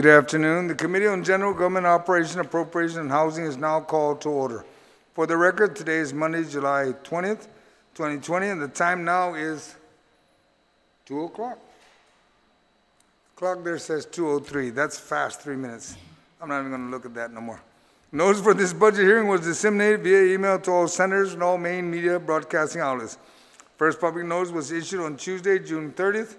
Good afternoon. The Committee on General Government Operation, Appropriation, and Housing is now called to order. For the record, today is Monday, July 20th, 2020, and the time now is 2 o'clock. Clock there says 2:03. That's fast, three minutes. I'm not even going to look at that no more. Notice for this budget hearing was disseminated via email to all senators and all main media broadcasting outlets. First public notice was issued on Tuesday, June 30th,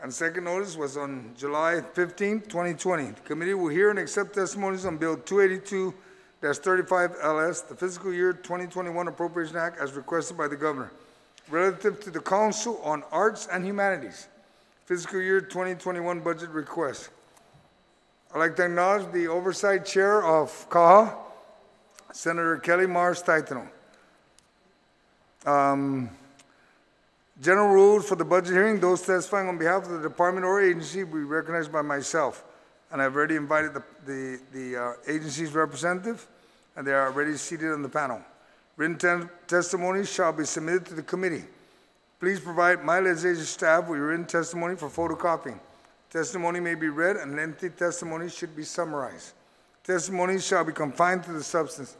and second notice was on July 15, 2020. The committee will hear and accept testimonies on Bill 282-35 LS, the fiscal year 2021 Appropriation Act as requested by the governor, relative to the Council on Arts and Humanities, fiscal year 2021 budget request. I'd like to acknowledge the oversight chair of CAHA, Senator Kelly Marsh Taitano. Um, General rules for the budget hearing, those testifying on behalf of the department or agency will be recognized by myself. And I've already invited the, the, the uh, agency's representative, and they are already seated on the panel. Written testimony shall be submitted to the committee. Please provide my legislative staff with written testimony for photocopying. Testimony may be read, and lengthy testimony should be summarized. Testimony shall be confined to the substance.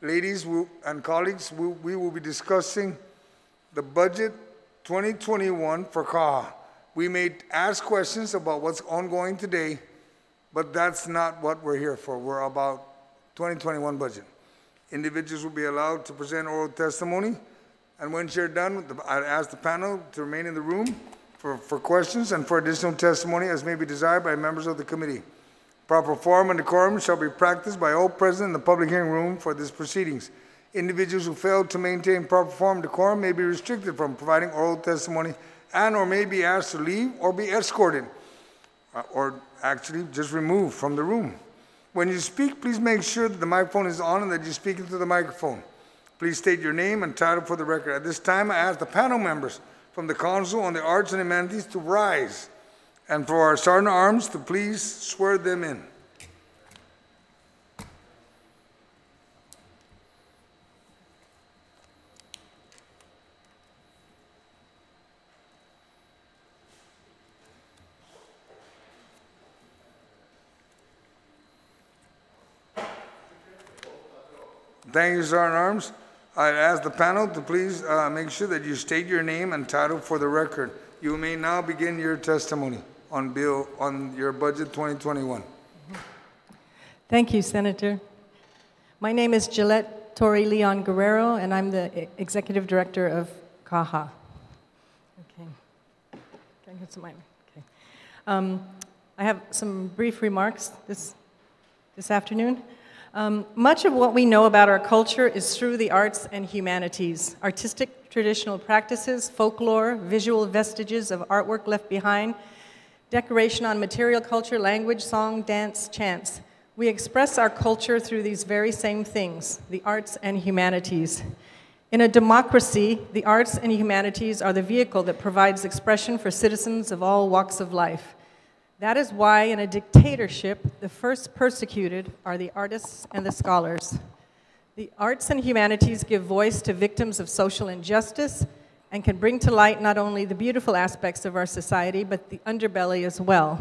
Ladies and colleagues, we will be discussing the budget 2021 for CAHA. We may ask questions about what's ongoing today, but that's not what we're here for. We're about 2021 budget. Individuals will be allowed to present oral testimony, and when you're done, I'd ask the panel to remain in the room for, for questions and for additional testimony as may be desired by members of the committee. Proper form and decorum shall be practiced by all present in the public hearing room for these proceedings. Individuals who fail to maintain proper form decorum may be restricted from providing oral testimony and/or may be asked to leave or be escorted, uh, or actually just removed from the room. When you speak, please make sure that the microphone is on and that you speak into the microphone. Please state your name and title for the record. At this time, I ask the panel members from the Council on the Arts and Humanities to rise, and for our Sergeant Arms to please swear them in. Thank you, Sergeant Arms. I ask the panel to please uh, make sure that you state your name and title for the record. You may now begin your testimony on bill, on your budget 2021. Thank you, Senator. My name is Jillette Tori Leon Guerrero, and I'm the Executive Director of CAHA. Okay. Can I get some mic? Okay. Um, I have some brief remarks this, this afternoon. Um, much of what we know about our culture is through the arts and humanities. Artistic traditional practices, folklore, visual vestiges of artwork left behind, decoration on material culture, language, song, dance, chants. We express our culture through these very same things, the arts and humanities. In a democracy, the arts and humanities are the vehicle that provides expression for citizens of all walks of life. That is why, in a dictatorship, the first persecuted are the artists and the scholars. The arts and humanities give voice to victims of social injustice and can bring to light not only the beautiful aspects of our society, but the underbelly as well.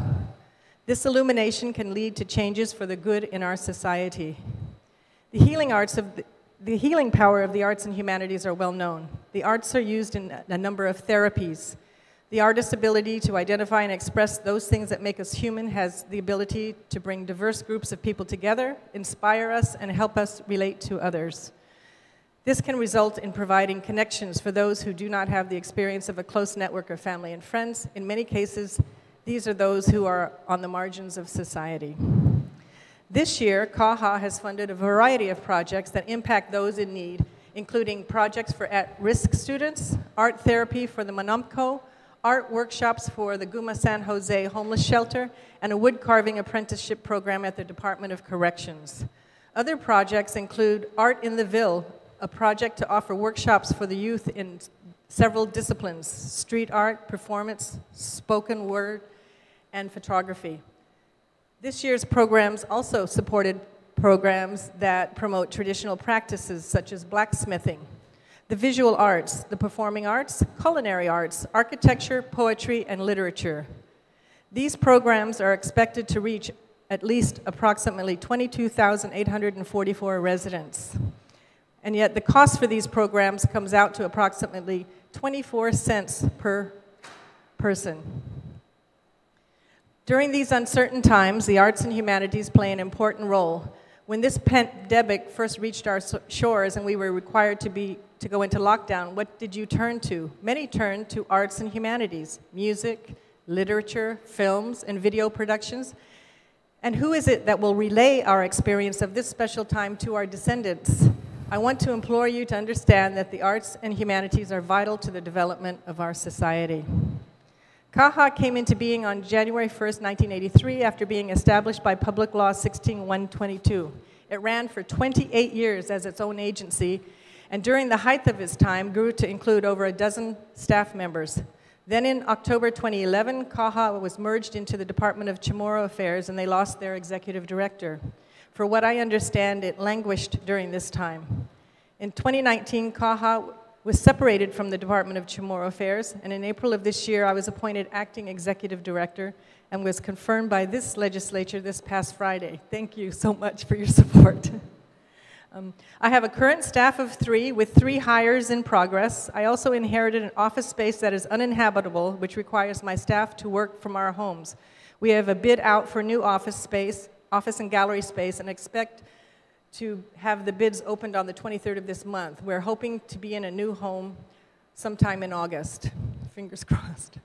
This illumination can lead to changes for the good in our society. The healing arts of the, the healing power of the arts and humanities are well known. The arts are used in a number of therapies. The artist's ability to identify and express those things that make us human has the ability to bring diverse groups of people together, inspire us, and help us relate to others. This can result in providing connections for those who do not have the experience of a close network of family and friends. In many cases, these are those who are on the margins of society. This year, CAHA has funded a variety of projects that impact those in need, including projects for at-risk students, art therapy for the Manamco, art workshops for the Guma San Jose homeless shelter, and a wood carving apprenticeship program at the Department of Corrections. Other projects include Art in the Ville, a project to offer workshops for the youth in several disciplines street art, performance, spoken word, and photography. This year's programs also supported programs that promote traditional practices such as blacksmithing, the visual arts, the performing arts, culinary arts, architecture, poetry, and literature. These programs are expected to reach at least approximately 22,844 residents. And yet the cost for these programs comes out to approximately 24 cents per person. During these uncertain times, the arts and humanities play an important role. When this pandemic first reached our shores and we were required to, be, to go into lockdown, what did you turn to? Many turned to arts and humanities, music, literature, films, and video productions. And who is it that will relay our experience of this special time to our descendants? I want to implore you to understand that the arts and humanities are vital to the development of our society. CAHA came into being on January 1st, 1983, after being established by Public Law 16122. It ran for 28 years as its own agency, and during the height of his time, grew to include over a dozen staff members. Then in October 2011, CAHA was merged into the Department of Chamorro Affairs, and they lost their executive director. For what I understand, it languished during this time. In 2019, CAHA was separated from the Department of Chamorro Affairs, and in April of this year, I was appointed acting executive director and was confirmed by this legislature this past Friday. Thank you so much for your support. um, I have a current staff of three with three hires in progress. I also inherited an office space that is uninhabitable, which requires my staff to work from our homes. We have a bid out for new office space office and gallery space and expect to have the bids opened on the 23rd of this month. We're hoping to be in a new home sometime in August. Fingers crossed.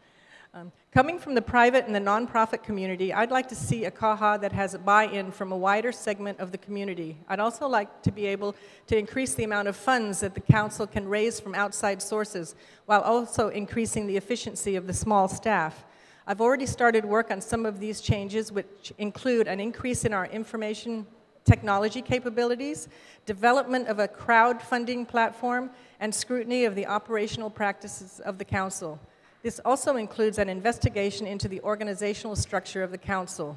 Um, coming from the private and the nonprofit community, I'd like to see a CAHA that has a buy-in from a wider segment of the community. I'd also like to be able to increase the amount of funds that the council can raise from outside sources, while also increasing the efficiency of the small staff. I've already started work on some of these changes, which include an increase in our information technology capabilities, development of a crowdfunding platform, and scrutiny of the operational practices of the Council. This also includes an investigation into the organizational structure of the Council.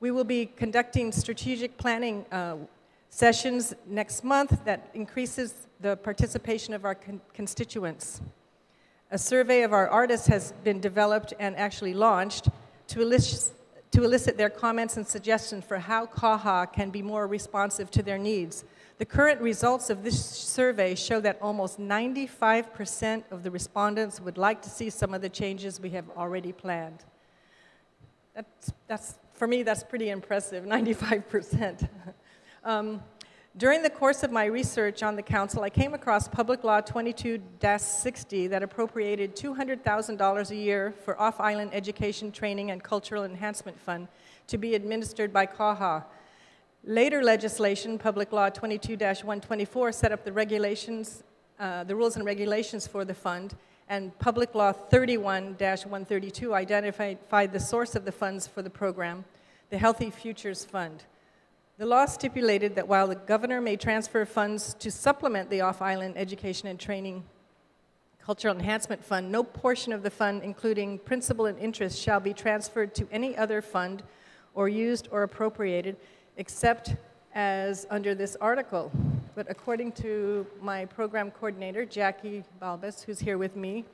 We will be conducting strategic planning uh, sessions next month that increases the participation of our con constituents. A survey of our artists has been developed and actually launched to elicit, to elicit their comments and suggestions for how CAHA can be more responsive to their needs. The current results of this survey show that almost 95% of the respondents would like to see some of the changes we have already planned. That's, that's for me, that's pretty impressive, 95%. um, during the course of my research on the Council, I came across Public Law 22-60 that appropriated $200,000 a year for off-island education, training, and cultural enhancement fund to be administered by CAHA. Later legislation, Public Law 22-124, set up the regulations, uh, the rules and regulations for the fund, and Public Law 31-132 identified the source of the funds for the program, the Healthy Futures Fund. The law stipulated that while the governor may transfer funds to supplement the off-island education and training cultural enhancement fund, no portion of the fund, including principal and interest, shall be transferred to any other fund or used or appropriated except as under this article. But according to my program coordinator, Jackie Balbus, who's here with me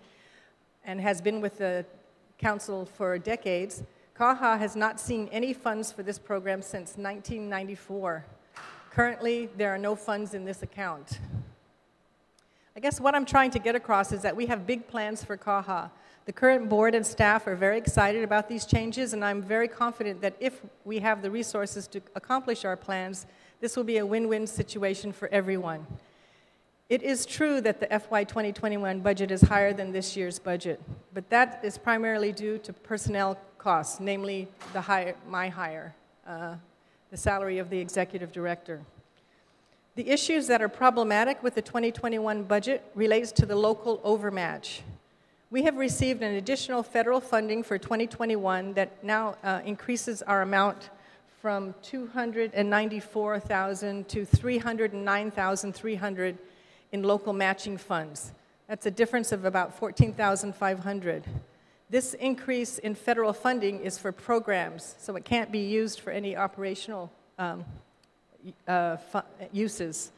and has been with the council for decades, CAHA has not seen any funds for this program since 1994. Currently, there are no funds in this account. I guess what I'm trying to get across is that we have big plans for CAHA. The current board and staff are very excited about these changes, and I'm very confident that if we have the resources to accomplish our plans, this will be a win-win situation for everyone. It is true that the FY 2021 budget is higher than this year's budget, but that is primarily due to personnel costs, namely the my hire, uh, the salary of the executive director. The issues that are problematic with the 2021 budget relates to the local overmatch. We have received an additional federal funding for 2021 that now uh, increases our amount from 294,000 to 309,300 in local matching funds. That's a difference of about 14,500. This increase in federal funding is for programs, so it can't be used for any operational um, uh, uses.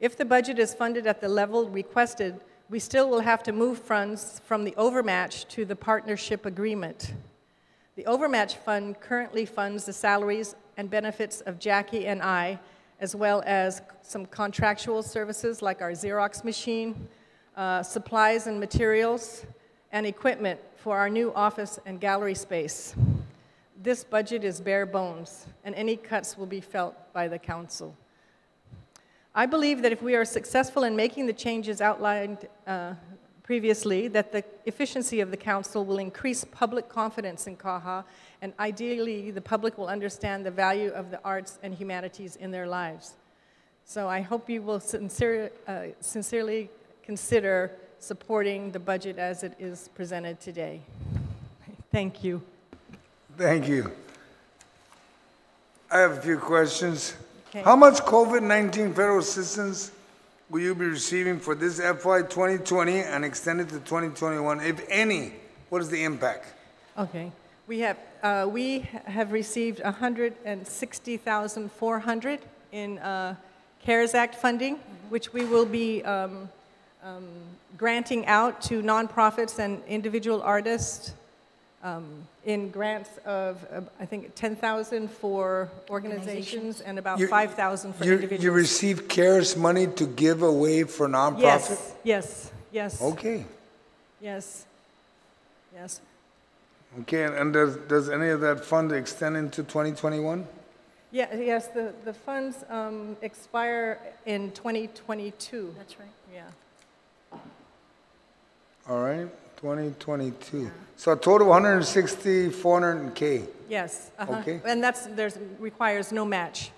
If the budget is funded at the level requested, we still will have to move funds from the overmatch to the partnership agreement. The overmatch fund currently funds the salaries and benefits of Jackie and I, as well as some contractual services like our Xerox machine, uh, supplies and materials, and equipment for our new office and gallery space. This budget is bare bones, and any cuts will be felt by the council. I believe that if we are successful in making the changes outlined uh, previously, that the efficiency of the council will increase public confidence in CAHA, and ideally, the public will understand the value of the arts and humanities in their lives. So I hope you will sincere, uh, sincerely consider supporting the budget as it is presented today. Thank you. Thank you. I have a few questions. Okay. How much COVID-19 federal assistance will you be receiving for this FY 2020 and extended to 2021? If any, what is the impact? Okay. We have, uh, we have received 160,400 in uh, CARES Act funding, which we will be um, um, granting out to nonprofits and individual artists um, in grants of, uh, I think, 10,000 for organizations and about You- 5,000 for You- individuals. You receive CARES money to give away for nonprofit? Yes, yes, yes, Okay, yes, yes. okay, and- and does, does any of that fund extend into 2021? Yeah, yes, the, the funds um, expire in 2022. That's right. Yeah. All right, 2022. So a total of 160, 400 K. Yes. uh-huh. Okay. And that's, there's, requires no match.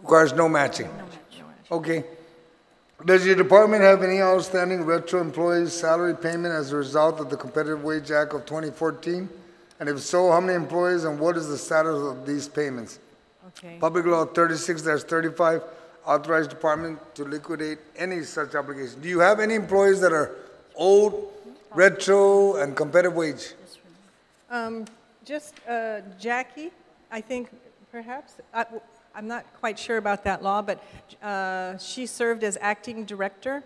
Requires no matching. No match. Okay. Does your department have any outstanding retro employees salary payment as a result of the Competitive Wage Act of 2014? And if so, how many employees and what is the status of these payments? Okay. Public Law 36-35 authorized department to liquidate any such obligation. Do you have any employees that are old, retro, and competitive wage? Um, Just uh, Jackie, I think perhaps, I- I'm not quite sure about that law, but uh, she served as acting director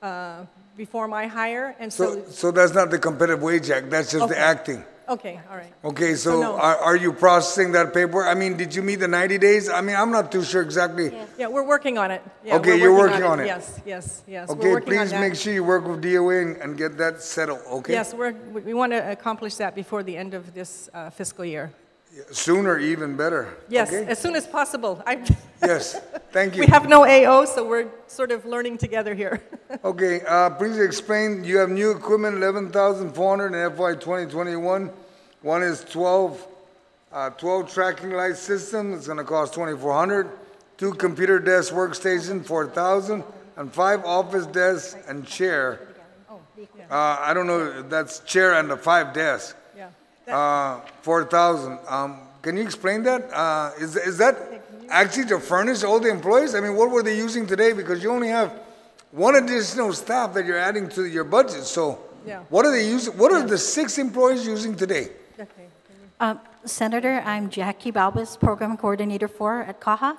uh, before my hire, and So, so, so that's not the Competitive Wage Act, that's just the acting? Okay, all right. Okay, So so no. are, are you processing that paperwork? I mean, did you meet the 90 days? I mean, I'm not too sure exactly. Yeah, we're working on it. Yeah, Okay, we're you're working on it. Yes, yes, yes. We're Okay, on please that. make sure you work with DOA and, and get that settled, okay? Yes, we're, we we want to accomplish that before the end of this uh, fiscal year. Sooner, even better. Yes, okay? as soon as possible. I- Yes, thank you. We have no AO, so we're sort of learning together here. Okay, uh, please explain, you have new equipment, 11,400 in FY 2021. One is 12, uh, 12 tracking light system, it's gonna cost 2,400. Two computer desk workstation, 4,000, and five office desks and chair. Uh, I don't know, that's chair and the five desks. Yeah. Uh, 4,000. Um, Can you explain that? Uh, Is is that actually to furnish all the employees? I mean, what were they using today? Because you only have one additional staff that you're adding to your budget, so Yeah. what are they using, what are the six employees using today? Okay. Um, Senator, I'm Jackie Balbus, Program Coordinator for at CAHA.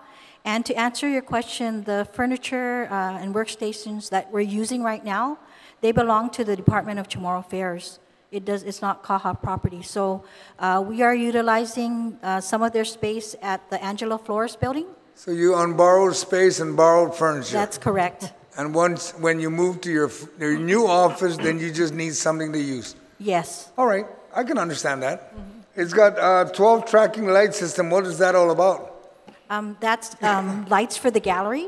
And to answer your question, the furniture uh, and workstations that we're using right now, they belong to the Department of Chamorro Affairs. It does, it's not CAHA property. So uh, we are utilizing uh, some of their space at the Angela Flores building. So you on borrowed space and borrowed furniture? That's correct. And once, when you move to your, your new office, then you just need something to use? Yes. All right, I can understand that. It's got uh, 12 tracking light system, what is that all about? Um, That's um, lights for the gallery.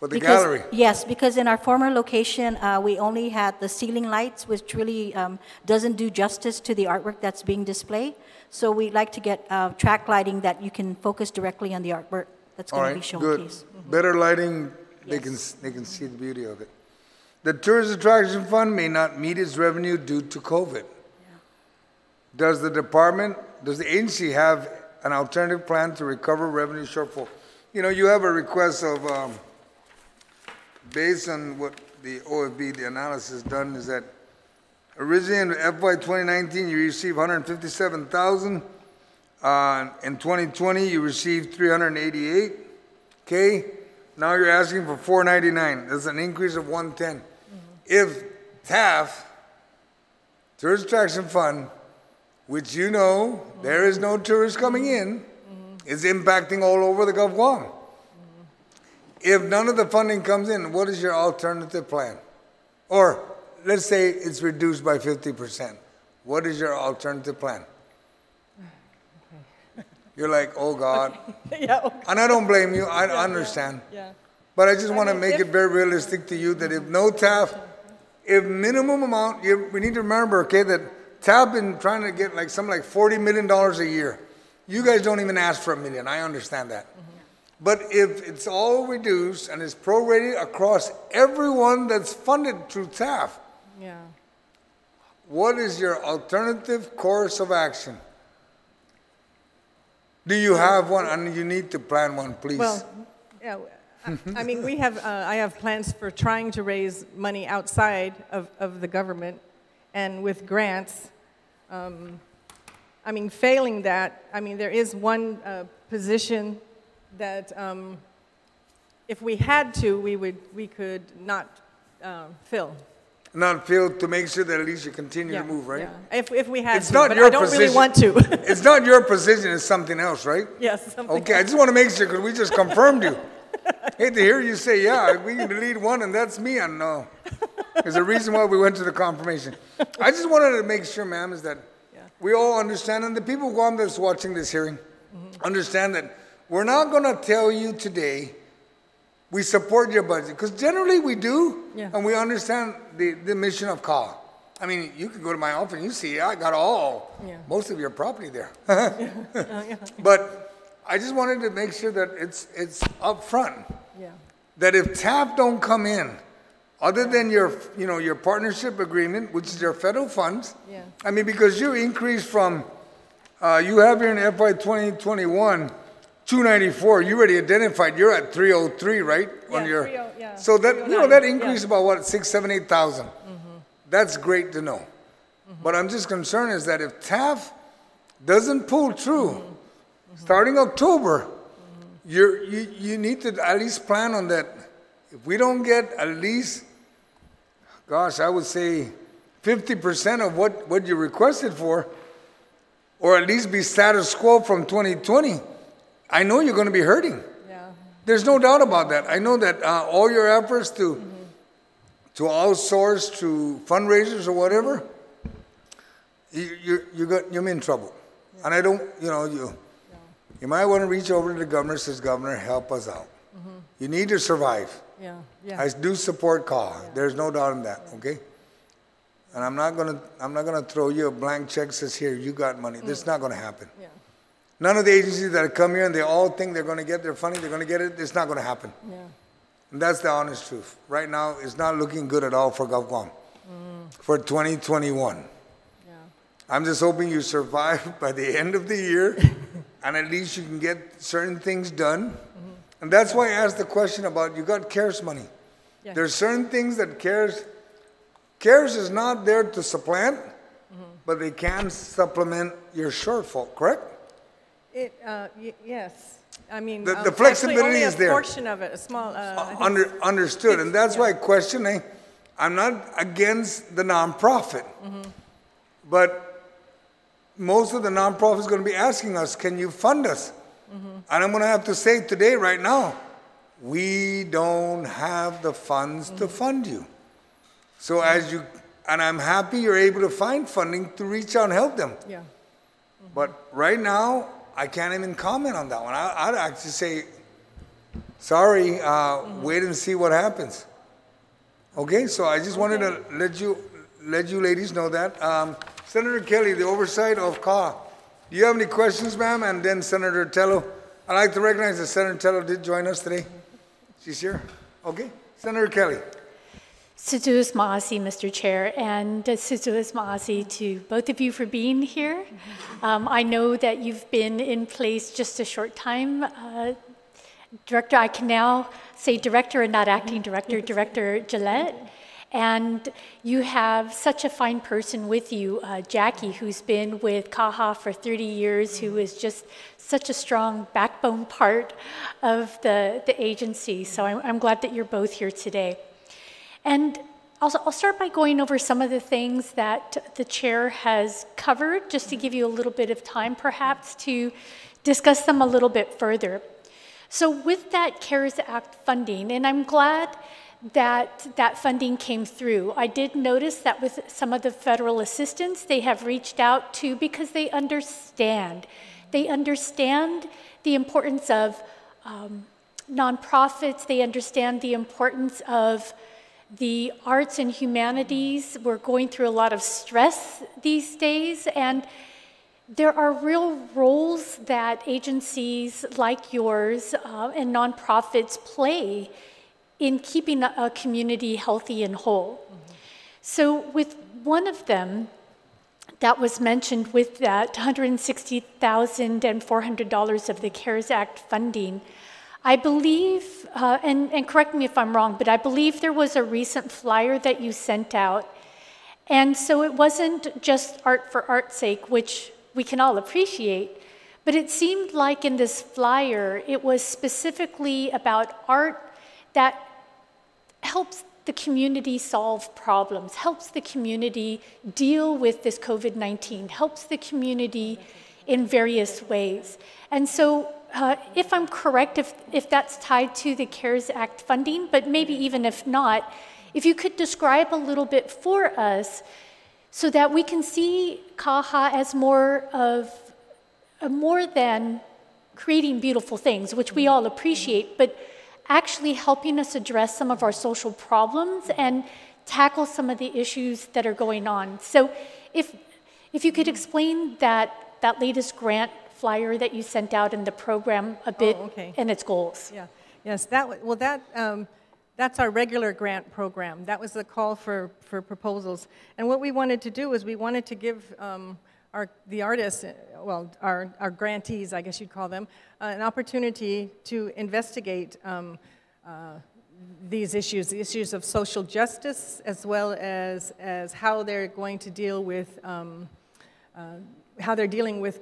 For the Because- gallery? Yes, because in our former location, uh, we only had the ceiling lights, which really um, doesn't do justice to the artwork that's being displayed. So we'd like to get uh, track lighting that you can focus directly on the artwork that's going to right, be good. showcased. Better lighting, they can, they can see the beauty of it. The Tourist Attraction Fund may not meet its revenue due to COVID. Does the department, does the agency have an alternative plan to recover revenue shortfall? You know, you have a request of, um, based on what the OFB, the analysis done, is that originally in FY 2019, you received 157,000. Uh, In 2020, you received 388. Okay, now you're asking for 499. That's an increase of 110. If TAF, Tourist Attraction Fund, which you know there is no tourists coming in, is impacting all over the Gulf of Guam. If none of the funding comes in, what is your alternative plan? Or let's say it's reduced by 50%. What is your alternative plan? You're like, oh God. Yeah, okay. And I don't blame you, I understand. yeah. But I just want to make if- it very realistic to you that if no TAF, if minimum amount, you, we need to remember, okay, that TAF been trying to get like something like forty million dollars a year. You guys don't even ask for a million, I understand that. Mm-hmm. But if it's all reduced and it's prorated across everyone that's funded through TAF, Yeah. what is your alternative course of action? Do you have one? And you need to plan one, please. Well, yeah, I- I mean, we have, uh, I have plans for trying to raise money outside of, of the government and with grants. Um, I mean, failing that, I mean, there is one uh, position that um, if we had to, we would, we could not uh, fill. Not feel to make sure that at least you continue Yeah, to move, right? yeah. If, if we had It's to, not but your I don't really want to. It's not your position, it's something else, right? Yes, something Okay, I just want to make sure because we just confirmed you. Hate to hear you say, yeah, we can delete one and that's me. I know. There's a reason why we went to the confirmation. I just wanted to make sure, ma'am, is that Yeah. we all understand, and the people of Guam that's watching this hearing Mm-hmm. understand that we're not going to tell you today we support your budget because generally we do, Yeah. and we understand the, the mission of CAHA. I mean, you can go to my office and you see I got all Yeah. most of your property there. But I just wanted to make sure that it's it's up front Yeah, that if TAF don't come in, other than your you know your partnership agreement, which is your federal funds, Yeah. I mean because you increased from uh, you have here in FY 2021 294. You already identified you're at 303, right? Yeah, your 30 yeah, so that you know 309, that oh yeah. increased about what six, seven, eight thousand. Mm-hmm. That's great to know. Mm-hmm. But I'm just concerned is that if TAF doesn't pull through, mm-hmm. starting October, you're, you, you need to at least plan on that. If we don't get at least, gosh, I would say 50% of what, what you requested for, or at least be status quo from 2020, I know you're going to be hurting. yeah, There's no doubt about that. I know that uh, all your efforts to to outsource to fundraisers or whatever, you you you got you're in trouble. Yeah. And I don't, you know, you you might want to reach over to the governor. Says governor, help us out. Mm-hmm. You need to survive. yeah, yeah. I do support CAHA. There's no doubt in that. Okay. And I'm not gonna I'm not gonna throw you a blank check says here you got money. This is not gonna happen. Yeah. None of the agencies that come here and they all think they're gonna get their funding, they're gonna get it. It's not gonna happen. Yeah. And that's the honest truth. Right now, it's not looking good at all for GovGuam mm. for 2021. Yeah. I'm just hoping you survive by the end of the year and at least you can get certain things done. Mm-hmm. And that's why I asked the question about you got CARES money. Yeah. There's certain things that CARES, CARES is not there to supplant, mm-hmm. but they can supplement your shortfall, correct? It, uh, y- yes, I mean. The- um, the actually flexibility only a is there. portion of it, a small, uh, I think Under, understood, and that's why questioning, I'm not against the nonprofit. Mm-hmm. But most of the nonprofits going to be asking us, can you fund us? Mm-hmm. And I'm going to have to say today, right now, we don't have the funds to Mm-hmm. fund you. So as you, and I'm happy you're able to find funding to reach out and help them. yeah, But right now, I can't even comment on that one. I, I'd actually say, sorry, uh, wait and see what happens. Okay, so I just wanted to let you, let you ladies know that. Um, Senator Kelly, the oversight of CA. Do you have any questions, ma'am? And then Senator Telo. I'd like to recognize that Senator Telo did join us today. She's here. Okay, Senator Kelly. Si Yu'os Ma'åse', Mr. Chair, and uh, Si Yu'os Ma'åse' to both of you for being here. Um, I know that you've been in place just a short time. Uh, Director, I can now say director and not acting director, Director Jillette. And you have such a fine person with you, uh, Jackie, who's been with CAHA for 30 years, who is just such a strong backbone part of the, the agency. So I'm, I'm glad that you're both here today. And I'll, I'll start by going over some of the things that the chair has covered, just to give you a little bit of time perhaps to discuss them a little bit further. So with that CARES Act funding, and I'm glad that that funding came through. I did notice that with some of the federal assistance, they have reached out to because they understand. They understand the importance of um, nonprofits, they understand the importance of the arts and humanities. We're going through a lot of stress these days, and there are real roles that agencies like yours uh, and nonprofits play in keeping a community healthy and whole. Mm -hmm. So, with one of them that was mentioned with that $160,000 and $400 of the CARES Act funding, I believe, uh, and, and correct me if I'm wrong, but I believe there was a recent flyer that you sent out. And so it wasn't just art for art's sake, which we can all appreciate, but it seemed like in this flyer, it was specifically about art that helps the community solve problems, helps the community deal with this COVID 19, helps the community in various ways. And so, uh, if I'm correct, if, if that's tied to the CARES Act funding, but maybe even if not, if you could describe a little bit for us so that we can see CAHA as more of uh, more than creating beautiful things, which we all appreciate, but actually helping us address some of our social problems and tackle some of the issues that are going on. So if, if you could explain that, that latest grant flyer that you sent out in the program a bit oh, okay. and its goals. Yeah, yes, that, well that, um, that's our regular grant program. That was the call for, for proposals. And what we wanted to do is we wanted to give um, our, the artists, well, our, our grantees, I guess you'd call them, uh, an opportunity to investigate um, uh, these issues, the issues of social justice, as well as, as how they're going to deal with, um, uh, how they're dealing with,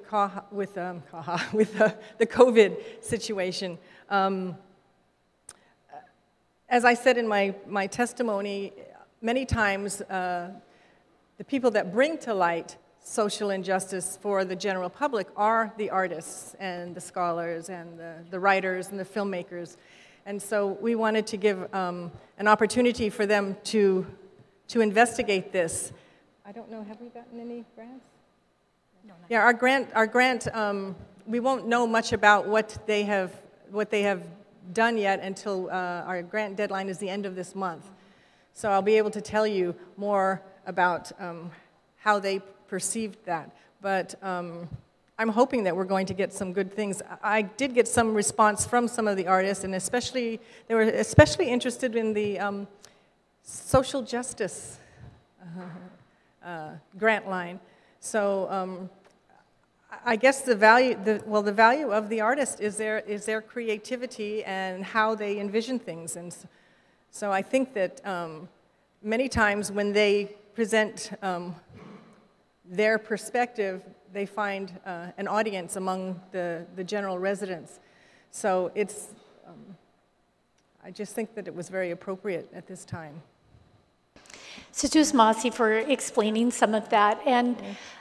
with, um, with the COVID situation. Um, as I said in my, my testimony, many times uh, the people that bring to light social injustice for the general public are the artists and the scholars and the, the writers and the filmmakers. And so we wanted to give um, an opportunity for them to, to investigate this. I don't know, have we gotten any grants? Yeah, our grant, our grant um, we won't know much about what they have, what they have done yet until uh, our grant deadline is the end of this month. So I'll be able to tell you more about um, how they perceived that. But um, I'm hoping that we're going to get some good things. I did get some response from some of the artists, and especially, they were especially interested in the um, social justice uh, uh, grant line. So um, I guess the value, the, well, the value of the artist is their, is their creativity and how they envision things. And so I think that um, many times when they present um, their perspective, they find uh, an audience among the, the general residents. So it's, um, I just think that it was very appropriate at this time. Si Yu'os Ma'åse' for explaining some of that. And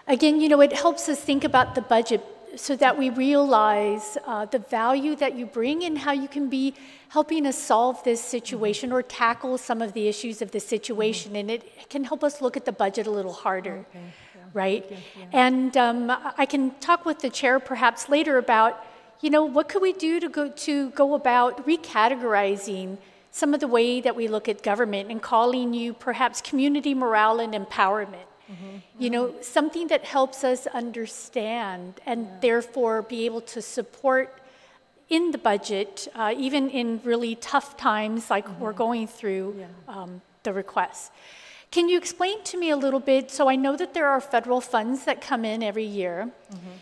again, you know, it helps us think about the budget so that we realize uh, the value that you bring and how you can be helping us solve this situation or tackle some of the issues of the situation. And it can help us look at the budget a little harder. Okay right? Yeah. And um, I can talk with the chair perhaps later about, you know, what could we do to go, to go about recategorizing some of the way that we look at government and calling you perhaps community morale and empowerment. Mm-hmm. You know, something that helps us understand and yeah. therefore be able to support in the budget, uh, even in really tough times like mm-hmm. we're going through yeah. um, the requests. Can you explain to me a little bit? So I know that there are federal funds that come in every year. Mm-hmm.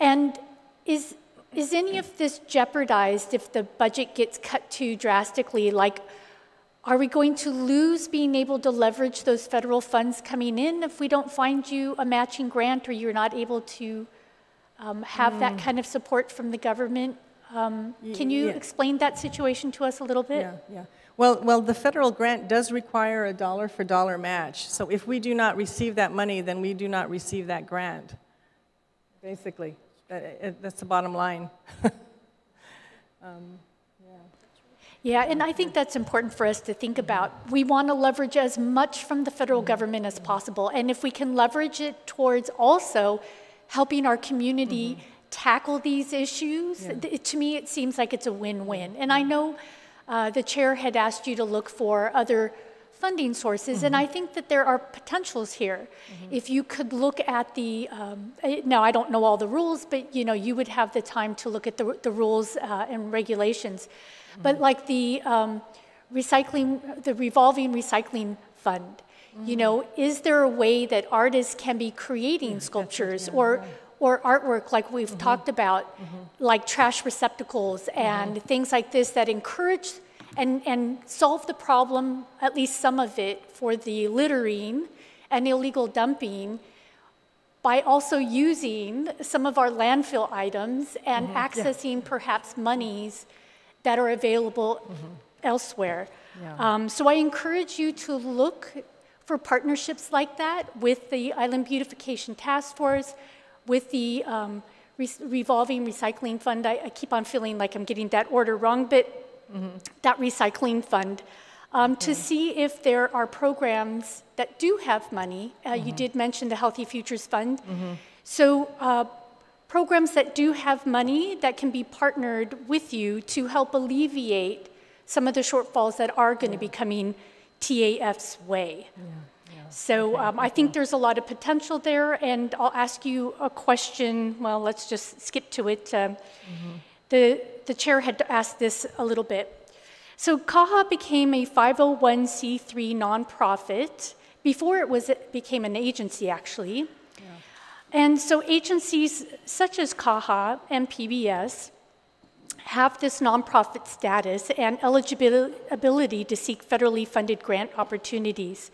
And is, is any of this jeopardized if the budget gets cut too drastically? Like, are we going to lose being able to leverage those federal funds coming in if we don't find you a matching grant or you're not able to um, have mm. that kind of support from the government Um, Can you yeah. explain that situation to us a little bit? Yeah, yeah. Well, well, the federal grant does require a dollar for dollar match. So if we do not receive that money, then we do not receive that grant. Basically, that's the bottom line. Um, yeah, and I think that's important for us to think about. We want to leverage as much from the federal mm-hmm. government as possible. And if we can leverage it towards also helping our community mm-hmm. tackle these issues, th- to me, it seems like it's a win win. And I know uh, the chair had asked you to look for other funding sources, and I mm-hmm. think that there are potentials here. Mm-hmm. If you could look at the, um, now I don't know all the rules, but you know, you would have the time to look at the, the rules uh, and regulations. But mm-hmm. like the um, recycling, the revolving recycling fund, you know, mm. is there a way that artists can be creating sculptures or or artwork like we've talked about, like trash receptacles and things like this that encourage and, and solve the problem, at least some of it, for the littering and illegal dumping by also using some of our landfill items and accessing perhaps monies that are available elsewhere. Um, so I encourage you to look for partnerships like that with the Island Beautification Task Force, with the um, re- revolving recycling fund. I, I keep on feeling like I'm getting that order wrong, but that recycling fund. Um, to see if there are programs that do have money. Uh, You did mention the Healthy Futures Fund. So, uh, programs that do have money that can be partnered with you to help alleviate some of the shortfalls that are going to be coming TAF's way. So um, I think there's a lot of potential there, and I'll ask you a question. Well, let's just skip to it. Um, the, the chair had asked this a little bit. So CAHA became a 501c3 nonprofit before it was it became an agency, actually. And so agencies such as CAHA and PBS have this nonprofit status and eligibility to seek federally funded grant opportunities.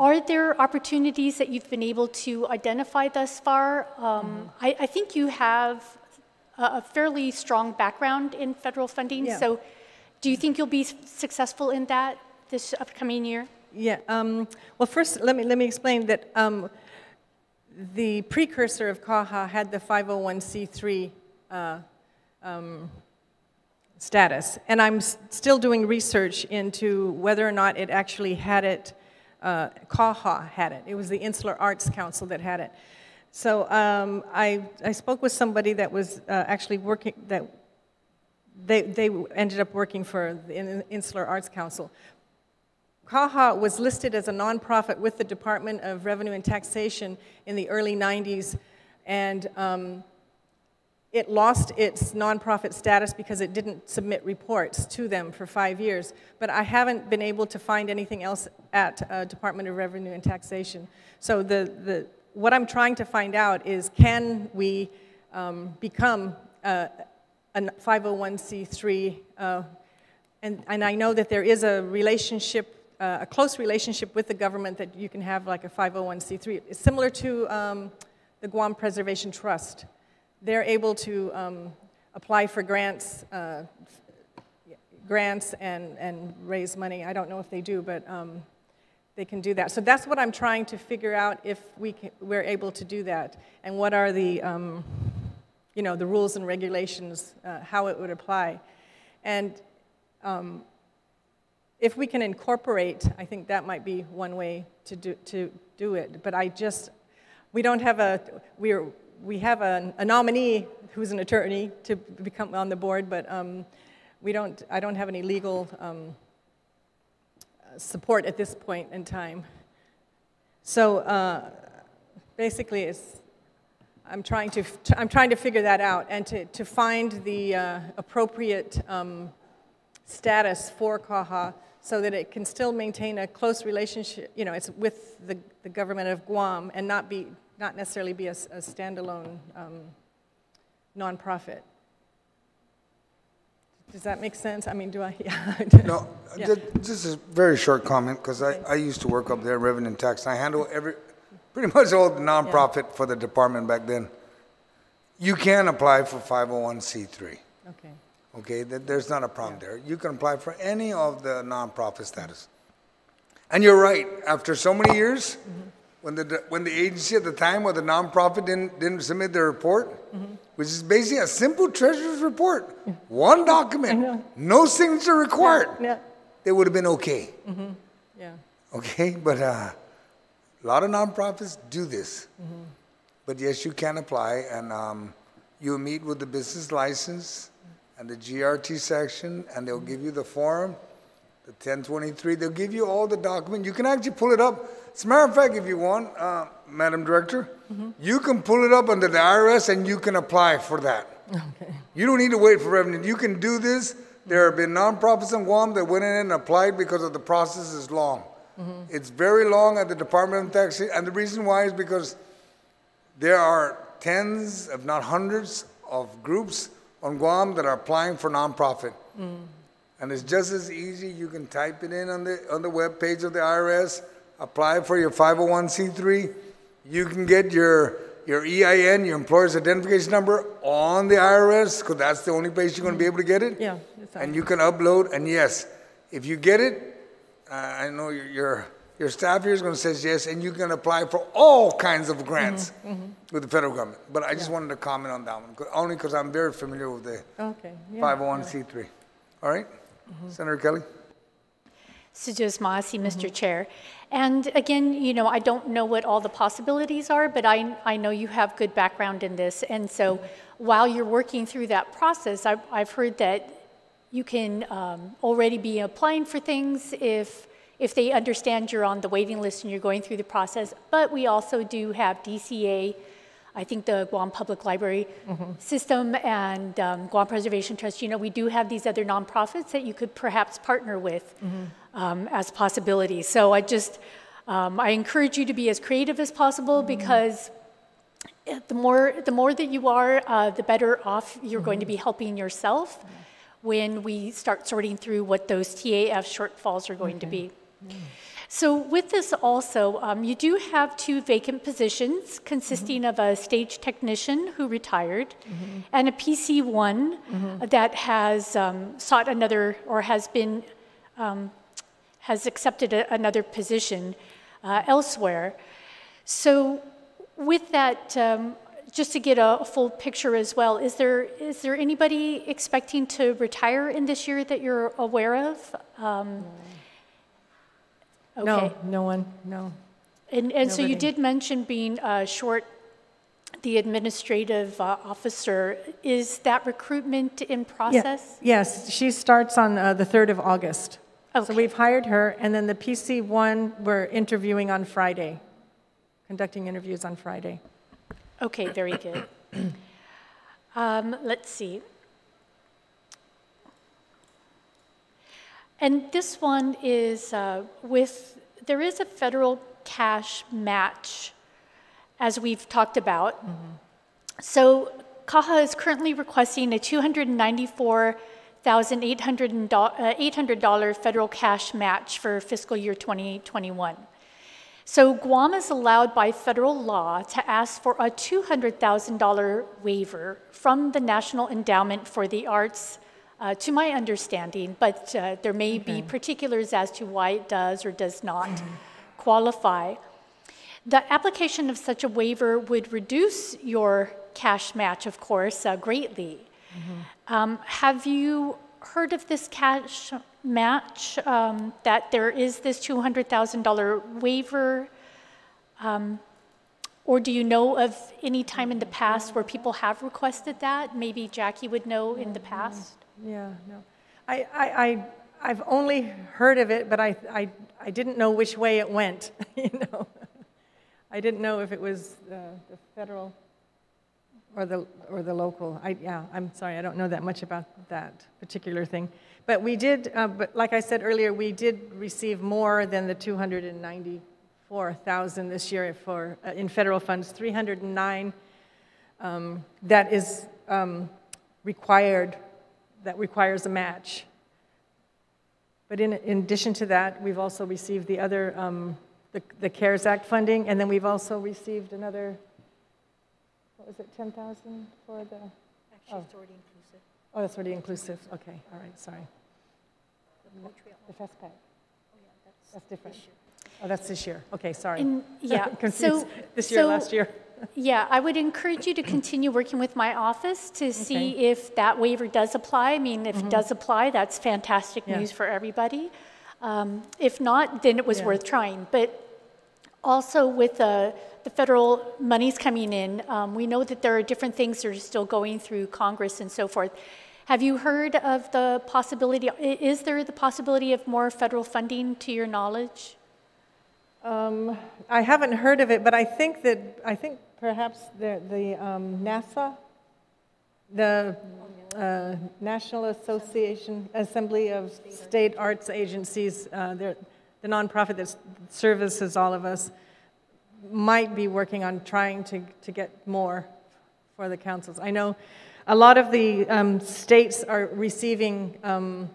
Are there opportunities that you've been able to identify thus far? Um, I, I think you have a, fairly strong background in federal funding. Yeah. So, do you think you'll be successful in that this upcoming year? Yeah, um, well, first, let me, let me explain that um, the precursor of CAHA had the 501c3 uh, um, status, and I'm still doing research into whether or not it actually had it, uh, CAHA had it. It was the Insular Arts Council that had it. So um, I, I spoke with somebody that was uh, actually working, that they, they ended up working for the Insular Arts Council. CAHA was listed as a nonprofit with the Department of Revenue and Taxation in the early 90s, and um, it lost its nonprofit status because it didn't submit reports to them for five years. But I haven't been able to find anything else at uh, Department of Revenue and Taxation. So the, the, what I'm trying to find out is can we um, become uh, a 501c3 uh, and, and I know that there is a relationship, uh, a close relationship with the government that you can have like a 501c3. It's similar to um, the Guam Preservation Trust. They're able to um, apply for grants, uh, grants and, and raise money. I don't know if they do, but um, they can do that. So that's what I'm trying to figure out if we can, we're able to do that, and what are the, um, you know, the rules and regulations, uh, how it would apply. And um, if we can incorporate, I think that might be one way to do, to do it. But I just, we don't have a, we're, we have a, a nominee who's an attorney to become on the board, but um, we don't, I don't have any legal um, support at this point in time. So uh, basically, it's, I'm trying to, I'm trying to figure that out and to, to find the uh, appropriate um, status for CAHA so that it can still maintain a close relationship, you know, it's with the, the government of Guam and not be, not necessarily be a standalone um, nonprofit. Does that make sense? I mean, do I? Yeah. No, Yeah. ju- just a very short comment, because I, I used to work up there, revenue and tax, and I handle every, pretty much all the nonprofit for the department back then. You can apply for 501c3. Okay. Okay, there's not a problem there. You can apply for any of the nonprofit status. And you're right, after so many years, mm-hmm. when the, when the agency at the time or the nonprofit didn't, didn't submit their report, mm-hmm. Which is basically a simple treasurer's report, one document, no signature required, Yeah, they would have been okay. Mm-hmm. yeah. Okay, but uh, a lot of nonprofits do this. Mm-hmm. But yes, you can apply, and um, you meet with the business license and the GRT section, and they'll give you the form, the 1023. They'll give you all the document. You can actually pull it up. As a matter of fact, if you want, uh, Madam Director, you can pull it up under the IRS and you can apply for that. Okay. You don't need to wait for revenue. You can do this. There have been nonprofits in Guam that went in and applied because of the process is long. Mm -hmm. It's very long at the Department of Taxation, and the reason why is because there are tens, if not hundreds, of groups on Guam that are applying for nonprofit. Mm. And it's just as easy. You can type it in on the on the web page of the IRS, apply for your 501c3. You can get your your EIN, your employer's identification number, on the IRS because that's the only place you're going to be able to get it. Yeah, it's on. And you can upload. And yes, if you get it, uh, I know your your, your staff here is going to say yes, and you can apply for all kinds of grants mm-hmm, mm-hmm. with the federal government. But I just wanted to comment on that one, 'cause- only because I'm very familiar with the Okay. yeah, 501c3. All right, mm-hmm. Senator Kelly. Si Yu'os Ma'åse', Mr. Chair. And again, you know, I don't know what all the possibilities are, but I, I know you have good background in this. And so while you're working through that process, I've, I've heard that you can um, already be applying for things if, if they understand you're on the waiting list and you're going through the process. But we also do have DCA, I think the Guam Public Library System and um, Guam Preservation Trust. You know, we do have these other nonprofits that you could perhaps partner with um, as possibilities. So I just, um, I encourage you to be as creative as possible because eh, the more, the more that you are, uh, the better off you're going to be helping yourself when we start sorting through what those TAF shortfalls are going to be. So with this also, um, you do have two vacant positions consisting of a stage technician who retired and a PC1 that has um, sought another or has been um, has accepted a, another position uh, elsewhere. So with that, um, just to get a, a full picture as well, is there is there anybody expecting to retire in this year that you're aware of? Um, okay. No, no one, no. And, and so you did mention being uh, short the administrative uh, officer. Is that recruitment in Yeah, process? Yes, she starts on uh, the 3rd of August. So we've hired her, and then the PC1, we're interviewing on Friday, conducting interviews on Friday. Okay, very good. Um, Let's see. And this one is uh, with, there is a federal cash match, as we've talked about. So CAHA is currently requesting a $294,800 federal cash match for fiscal year 2021. So Guam is allowed by federal law to ask for a $200,000 waiver from the National Endowment for the Arts, uh, to my understanding, but uh, there may be particulars as to why it does or does not qualify. The application of such a waiver would reduce your cash match, of course, uh, greatly. Um, have you heard of this cash match? Um, that there is this $200,000 waiver? Um, or do you know of any time in the past where people have requested that? Maybe Jackie would know in the past. Yeah, no. I, I, I, I've only heard of it, but I, I, I didn't know which way it went, you know? I didn't know if it was uh, the federal or the, or the local. I, yeah, I'm sorry, I don't know that much about that particular thing. But we did, uh, but like I said earlier, we did receive more than the 294,000 this year for, uh, in federal funds, 309 um, that is um, required, that requires a match. But in, in addition to that, we've also received the other, um, the, the CARES Act funding, and then we've also received another, was it, 10,000 for the? Actually, it's already inclusive. Oh, that's already inclusive, okay, all right, sorry. The FESPAC. That's different. Oh, that's this year, okay, sorry. And, yeah, Confused. so- This year, so- last year. Yeah, I would encourage you to continue working with my office to see Okay. if that waiver does apply. I mean, if it does apply, that's fantastic Yeah. news for everybody. Um, If not, then it was Yeah. worth trying. But also with the, the federal monies coming in, um, we know that there are different things that are still going through Congress and so forth. Have you heard of the possibility, is there the possibility of more federal funding to your knowledge? Um, I haven't heard of it, but I think that, I think perhaps the, the um, NASAA, the uh, National Association, Assembly of State Arts Agencies, uh, the nonprofit that services all of us, might be working on trying to, to get more for the councils. I know a lot of the um, states are receiving um,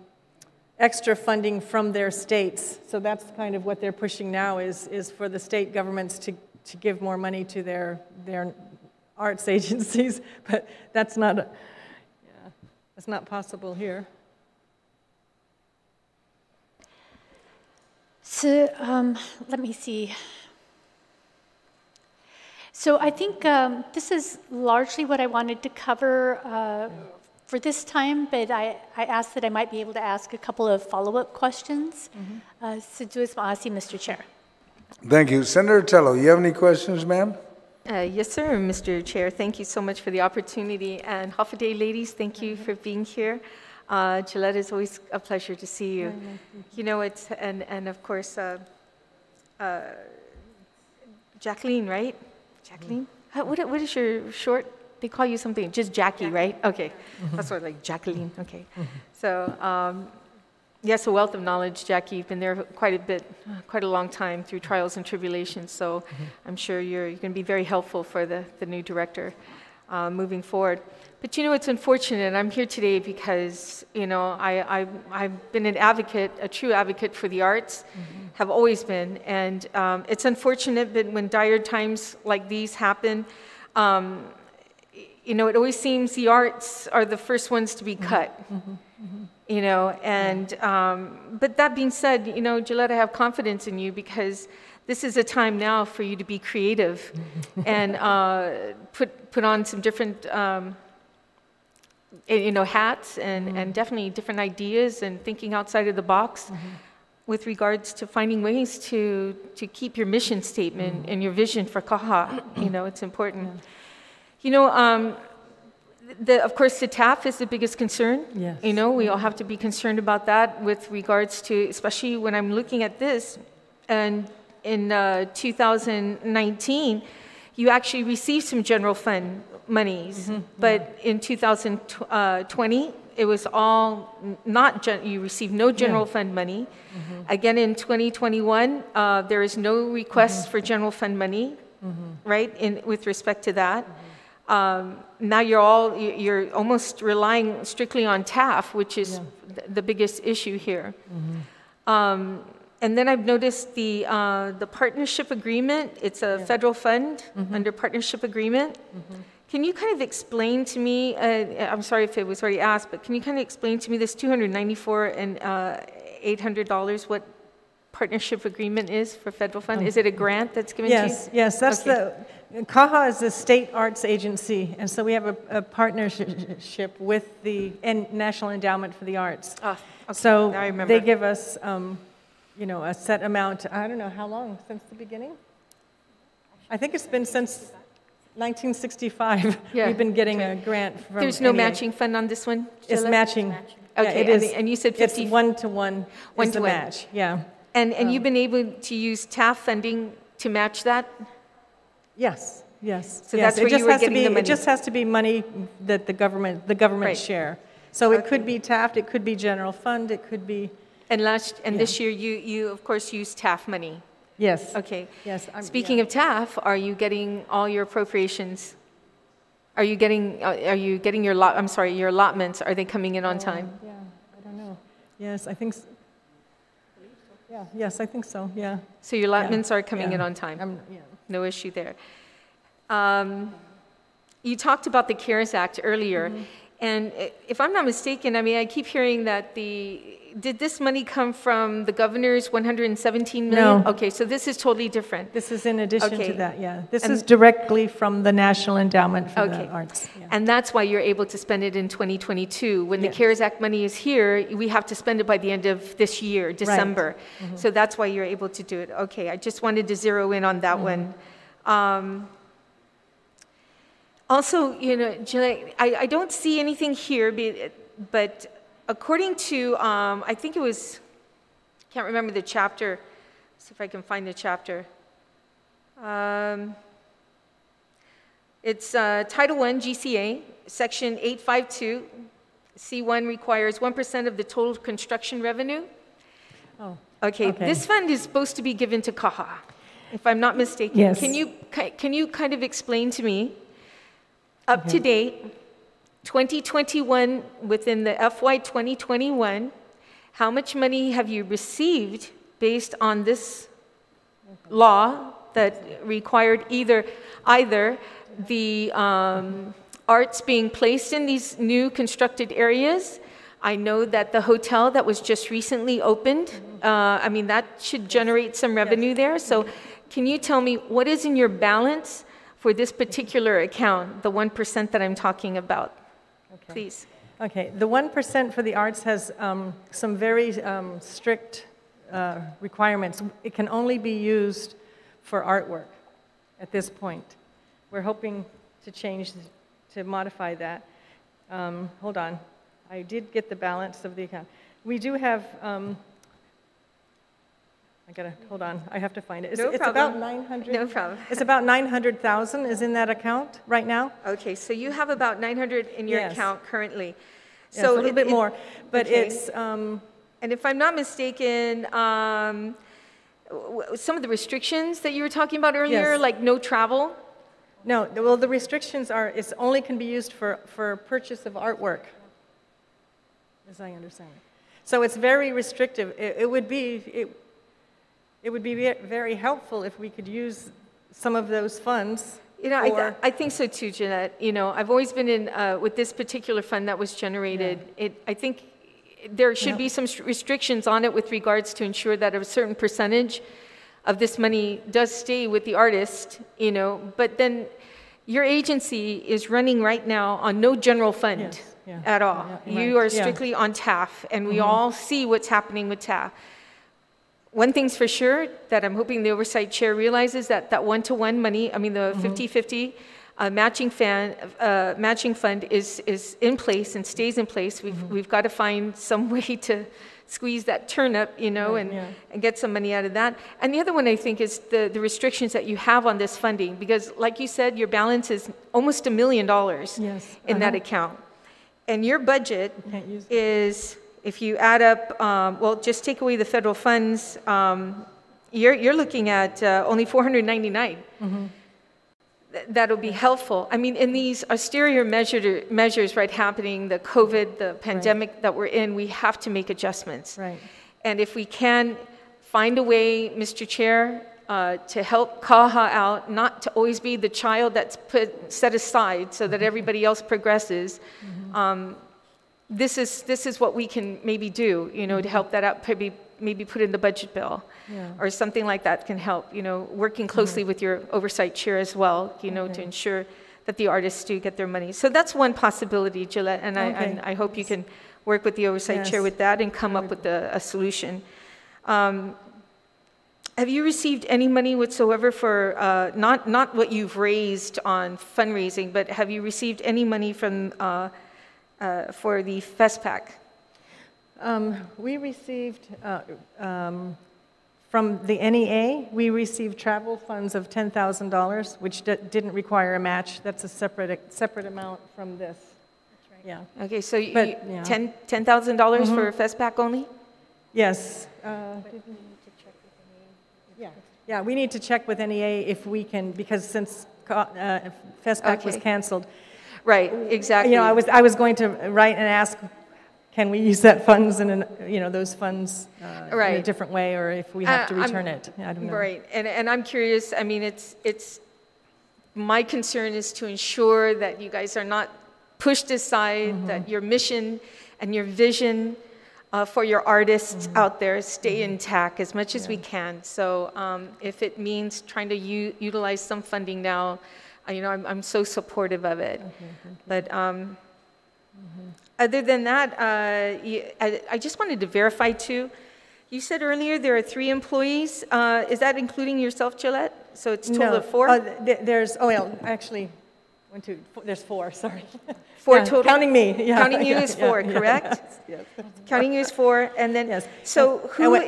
extra funding from their states. So that's kind of what they're pushing now is, is for the state governments to, to give more money to their, their arts agencies. But that's not, a- yeah, that's not possible here. So um, let me see. So I think um, this is largely what I wanted to cover uh, for this time, but I, I asked that I might be able to ask a couple of follow-up questions. Uh, Si Yu'os Ma'åse', Mr. Chair. Thank you. Senator Telo, you have any questions, ma'am? Uh, Yes, sir, Mr. Chair. Thank you so much for the opportunity. And Håfa Adai ladies, thank you for being here. Uh, Jillette, it's always a pleasure to see you. You know, it's, and, and of course, uh, uh, Jacqueline, right? Jacqueline? How- What, what is your short? They call you something, just Jackie, right? Okay. That's what, like Jacqueline, okay. So, um, Yes, a wealth of knowledge, Jackie. You've been there quite a bit, quite a long time through trials and tribulations. So I'm sure you're, you're going to be very helpful for the, the new director uh, moving forward. But you know, it's unfortunate. I'm here today because, you know, I, I, I've been an advocate, a true advocate for the arts, have always been. And um, it's unfortunate that when dire times like these happen, um, you know, it always seems the arts are the first ones to be cut you know and um, but that being said you know jillette i have confidence in you because this is a time now for you to be creative and uh, put put on some different um, eh, you know hats and, and definitely different ideas and thinking outside of the box with regards to finding ways to to keep your mission statement and your vision for CAHA you know it's important. You know um, the, of course, the TAF is the biggest concern. Yes. You know, we all have to be concerned about that with regards to, especially when I'm looking at this, and in uh, 2019, you actually received some general fund monies, but in 2020, it was all not, you received no general fund money. Again, in 2021, uh, there is no request for general fund money, right, in, with respect to that. Um, Now you're all, you- you're almost relying strictly on TAF, which is th- the biggest issue here. Um, And then I've noticed the, uh, the partnership agreement, it's a federal fund under partnership agreement. Can you kind of explain to me, uh, I'm sorry if it was already asked, but can you kind of explain to me this 294 and uh, $800, what partnership agreement is for federal fund? Is it a grant that's given to you? Yes, yes, that's the, CAHA is the state arts agency, and so we have a, a partnership with the National Endowment for the Arts. Ah, okay, So now I remember. they give us, um, you know, a set amount, I don't know, how long, since the beginning? I think it's been since 1965. Yeah, We've been getting a grant from There's no NEA. matching fund on this one? It's Sheila? matching. Yeah, Okay, it and is. and you said 50 It's one-to-one One is the to one. match, yeah. And, and Um, you've been able to use TAF funding to match that? Yes, yes. So yes. that's It where you just were has to getting the be- money. It just has to be money that the government, the government Right. share. So it could be TAF, it could be general fund, it could be, And last, and this year, you, you of course used TAF money? yes. Okay. Yes. I'm- Speaking of TAF, are you getting all your appropriations? Are you getting, uh, are you getting your lot, I'm sorry, your allotments, are they coming in on time? Yeah, I don't know. Yes, I think, s- yeah, yes, I think so, yeah. So your allotments are coming in on time? I'm- yeah. No issue there. Um, You talked about the CARES Act earlier, Mm-hmm. And if I'm not mistaken, I mean, I keep hearing that the, did this money come from the governor's 117 million? No. Okay, so this is totally different. This is in addition Okay. to that, yeah. This And- is directly from the National Endowment for Okay. the Arts. yeah. And that's why you're able to spend it in 2022. When the CARES Act money is here, we have to spend it by the end of this year, December. Mm-hmm. So that's why you're able to do it. Okay, I just wanted to zero in on that one. Mm-hmm. Um, Also, you know, I, I don't see anything here, but according to, um, I think it was, can't remember the chapter, see if I can find the chapter. Um, It's uh, Title I GCA, Section 852. C1 requires 1% of the total construction revenue. Oh, Okay, Okay. this fund is supposed to be given to CAHA, if I'm not mistaken. Yes. Can you, can you kind of explain to me, up to date, 2021, within the FY 2021, how much money have you received based on this law that required either, either the um, arts being placed in these new constructed areas? I know that the hotel that was just recently opened, uh, I mean, that should generate some revenue there. So can you tell me what is in your balance for this particular account, the 1% that I'm talking about? Please. Okay, the 1% for the arts has um, some very um, strict uh, requirements. It can only be used for artwork at this point. We're hoping to change, to modify that. Um, Hold on, I did get the balance of the account. We do have, um, I gotta, hold on, I have to find it. It's- No It's about 900. No problem. It's about 900,000 is in that account right now? Okay, so you have about 900 in your Yes. account currently. Yes, So a little it- bit it- more, but okay. it's, um, And if I'm not mistaken, um, some of the restrictions that you were talking about earlier, Yes. like no travel? No, well, the restrictions are, it's only can be used for, for purchase of artwork, as I understand it. So it's very restrictive. It, it would be, it, it would be very helpful if we could use some of those funds You know, I, th- I think so too, Jeanette. You know, I've always been in, uh, with this particular fund that was generated, it, I think there should Yeah. be some restrictions on it with regards to ensure that a certain percentage of this money does stay with the artist, you know, but then your agency is running right now on no general fund Yes, yeah, at all. yeah, You right, are yeah. Mm-hmm. strictly on TAF, and we all see what's happening with TAF. One thing's for sure, that I'm hoping the oversight chair realizes that that one-to-one money, I mean, the 50/50 uh, matching fan, uh, matching fund is, is in place and stays in place. We've, we've got to find some way to squeeze that turnip, you know, Right, and, yeah. and get some money out of that. And the other one, I think, is the, the restrictions that you have on this funding, because like you said, your balance is almost a million dollars in that uh-huh. account. And your budget Can't use it. is, if you add up, um, well, just take away the federal funds, um, you're, you're looking at uh, only 499. Th- That'll be helpful. I mean, in these austere measure, measures, right, happening, the COVID, the pandemic that we're in, we have to make adjustments. right. And if we can find a way, Mr. Chair, uh, to help CAHA out, not to always be the child that's put, set aside so that everybody else progresses, um, this is, this is what we can maybe do, you know, to help that out, maybe, maybe put in the budget bill. Yeah. Or something like that can help, you know, working closely with your oversight chair as well, you know, to ensure that the artists do get their money. So that's one possibility, Jillette, and I, Okay. and I hope you can work with the oversight chair with that and come up with a, a solution. Um, Have you received any money whatsoever for, uh, not, not what you've raised on fundraising, but have you received any money from, uh, uh, for the FESPAC? Um, We received, uh, um, from the NEA, we received travel funds of $10,000, which di- didn't require a match. That's a separate, separate amount from this. That's right. Yeah. Okay, so you, But, you- yeah. Mm-hmm. ten, $10,000 for FESPAC only? Yes. uh, Yeah, yeah, we need to check with NEA if we can, because since co- uh, FESPAC was canceled. Right, exactly. You know, I was, I was going to write and ask, can we use that funds in, an- you know, those funds uh, in a different way, or if we have to Uh, I'm- return it? I don't know. Right, and, and I'm curious, I mean, it's, it's, my concern is to ensure that you guys are not pushed aside, that your mission and your vision uh, for your artists out there stay intact as much as we can. So um, if it means trying to utilize some funding now, uh, you know, I'm, I'm so supportive of it. But um, other than that, uh, I, I just wanted to verify too. You said earlier there are three employees. Uh, is that including yourself, Jillette? So it's total No, of four? uh, th- There's, oh, well, actually, one, two, four- there's four, sorry. Four Yeah, total? Counting me, yeah. Counting you yeah, is four, correct? yes, yes. Counting you is four, and then, Yes. so who,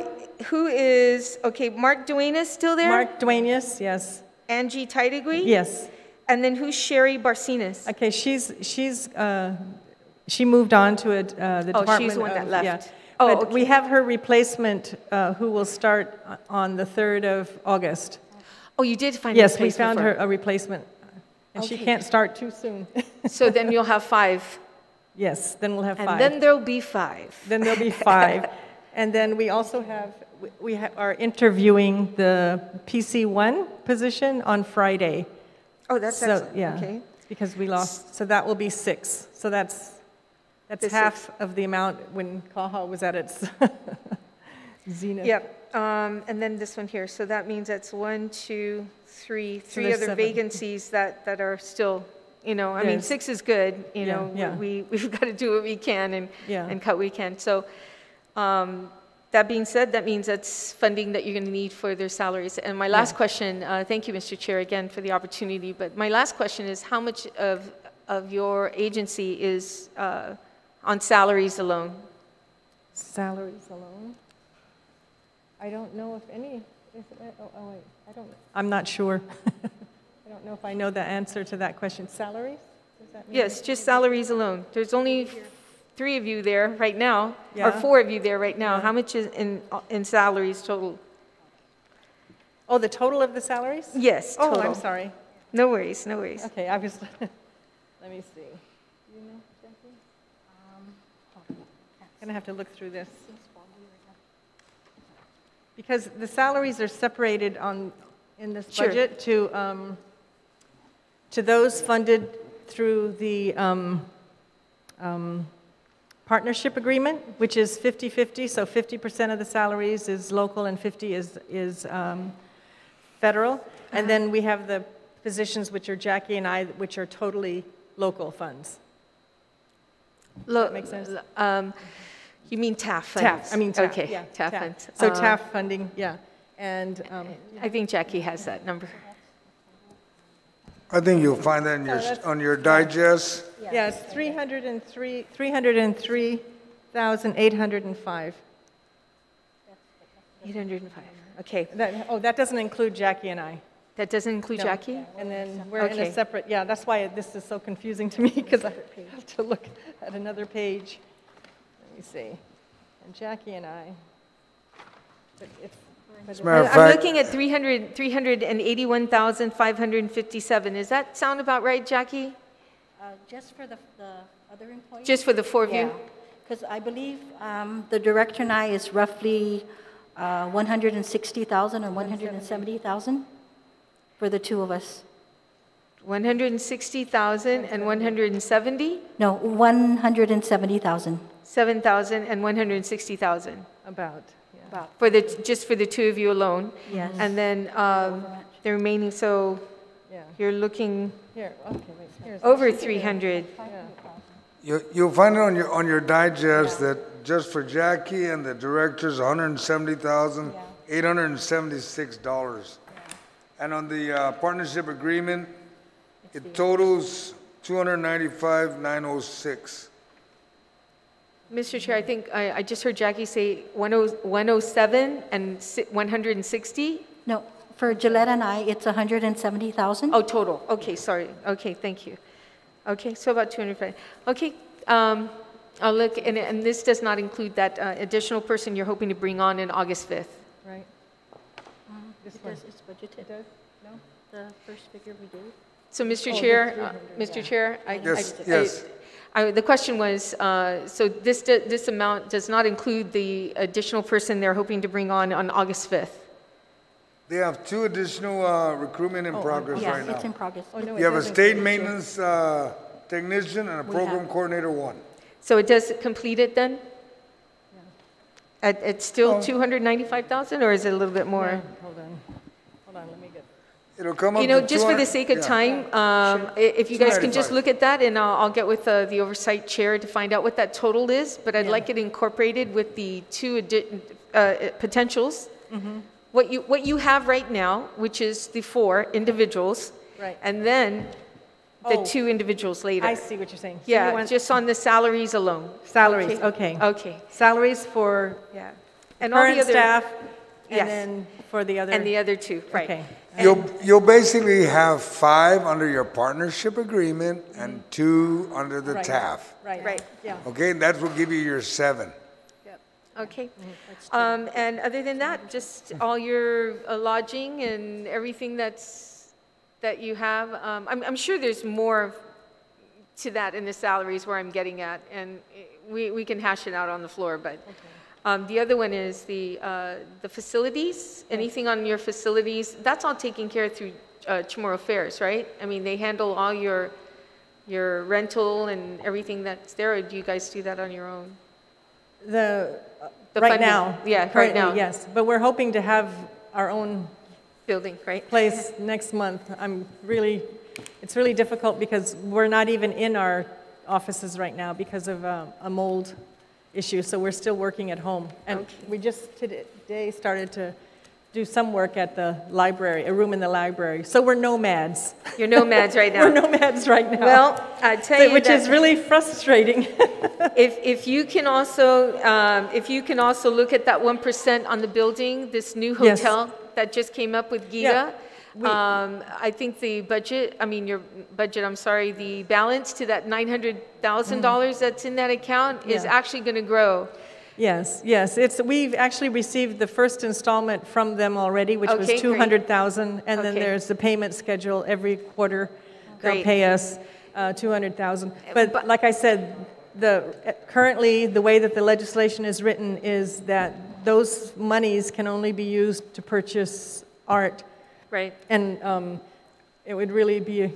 who is, okay, Mark Duenas is still there? Mark Duenas, yes, Angie Taitague? yes. And then who's Sherry Barcinas? Okay, she's, she's, uh, she moved on to a, uh, the Oh, Department she's the one that left. yeah. Oh, But we have her replacement, uh, who will start on the 3rd of August. Oh, you did find a Yes, we found her a replacement, and she can't start too soon. So then you'll have five, Yes, then we'll have five. and then there'll be five. Then there'll be five. And then we also have, we- are interviewing the PC1 position on Friday. Oh, that's So, excellent, yeah, okay. Because we lost, so that will be six. So that's, that's The half of the amount when CAHA was at its zenith. Yep, um, and then this one here, so that means that's one, two, three, three there's other seven. vacancies that, that are still, you know, I mean, six is good, you Yeah, know, yeah. we, we've got to do what we can and, Yeah. and cut what we can. So, um, that being said, that means that's funding that you're going to need for their salaries. And my last question, uh, thank you, Mr. Chair, again, for the opportunity, but my last question is, how much of, of your agency is uh, on salaries alone? Salaries alone? I don't know if any, is it, oh, oh, wait, I don't, I'm not sure. I don't know if I know the answer to that question. Salaries? Does that mean- Yes, just salaries alone. There's only three of you there right now, or four of you there right now. How much is in, in salaries total? Oh, the total of the salaries? Yes, Oh. I'm sorry. No worries, no worries. Okay, I was, let me see. You know, Jackie? Gonna have to look through this. Because the salaries are separated on, in this Sure. budget to, um, to those funded through the um, um, partnership agreement, which is 50/50, so 50% of the salaries is local and 50 is, is um, federal. And then we have the positions which are Jackie and I, which are totally local funds. Look, make sense? um, you mean TAF funds? TAF, I mean TAF, Okay, yeah. TAF funds. So Uh, TAF funding, yeah. And, um, I think Jackie has that number. I think you'll find that in your, oh, on your digest. Yes, it's 303, 303,805. 805, okay. That, oh, that doesn't include Jackie and I. That doesn't include No. Jackie? And then we're in Okay. a separate, yeah, that's why this is so confusing to me, because I have to look at another page. Let me see. And Jackie and I. but it's- but As a matter of I'm fact, looking at 300, 381,557. Does that sound about right, Jackie? Uh, Just for the, the other employees? Just for the four of you? Because I believe um, the director and I is roughly uh, 160,000 or 170,000 for the two of us. 160,000 and 170? No, 170,000. 7,000 and 160,000 About, yeah. for the, just for the two of you alone. Yes. And then um, the remaining, so Yeah, you're looking here, okay, wait, over 300. you, you'll find it on your, on your digest that just for Jackie and the directors, $170,876. And on the uh, partnership agreement, it totals 295,906. Mr. Chair, I think, I, I just heard Jackie say 107 and 160? No, for Jillette and I, it's 170,000. Oh, total, okay, sorry, okay, thank you. Okay, so about 205. Okay, um, I'll look, and, and this does not include that uh, additional person you're hoping to bring on in August 5th. Right, This It one. does, it's budgeted. it does? No? The first figure we gave. So, Mr. Oh, Chair, uh, Mr. yeah. Chair, I, Yes, I- yes. I- I- the question was, uh, so this, this amount does not include the additional person they're hoping to bring on on August 5th? They have two additional uh, recruitment in progress Yeah, right it's in now. progress. Oh, no, it You have a state include it, too. maintenance uh, technician and a We program have- coordinator one. So it does complete it then? At, it's still Oh. 295,000, or is it a little bit more? Yeah, Hold on, hold on, let me get. It'll come up You know, just for the sake of yeah. time, um, i- if you guys can just look at that, and I'll, I'll get with uh, the oversight chair to find out what that total is, but I'd Yeah. like it incorporated with the two addi- uh, potentials. Mm-hmm. What you, what you have right now, which is the four individuals. Right. And then the Oh. two individuals later. I see what you're saying. So you Yeah, want just on the salaries alone. Salaries, okay. Okay, Salaries for yeah. And all the other- staff, Yes. and then for the other. And the other two, right. Okay. You'll, you'll basically have five under your partnership agreement and two under the Right. TAF. Right. Right. Yeah. Okay, and that will give you your seven. Okay. Um, And other than that, just all your uh, lodging and everything that's, that you have. um, I'm, I'm sure there's more to that in the salaries where I'm getting at, and eh, we, we can hash it out on the floor, but um, the other one is the, uh, the facilities, anything on your facilities, that's all taken care of through uh, Chamorro Affairs, right? I mean, they handle all your, your rental and everything that's there, or do you guys do that on your own? The, uh, The right funding. now. Yeah, right now. Yes, but we're hoping to have our own Building, right? place next month. I'm really, it's really difficult because we're not even in our offices right now because of uh, a mold issue, so we're still working at home. And we just today started to do some work at the library, a room in the library. So we're nomads. You're nomads right now. We're nomads right now. Well, I tell you Which is really frustrating. if, if you can also, um, if you can also look at that 1% on the building, this new Yes. hotel that just came up with Yeah. We- um, I think the budget, I mean, your budget, I'm sorry, the balance to that $900,000 that's in that account is Mm. Yeah. actually going to grow. Yes, yes, it's, we've actually received the first installment from them already, which was Okay, great. 200,000, and then there's the payment schedule every quarter. They'll Great. pay us uh, 200,000. but- But like I said, the, currently, the way that the legislation is written is that those monies can only be used to purchase art, Right. and um, it would really be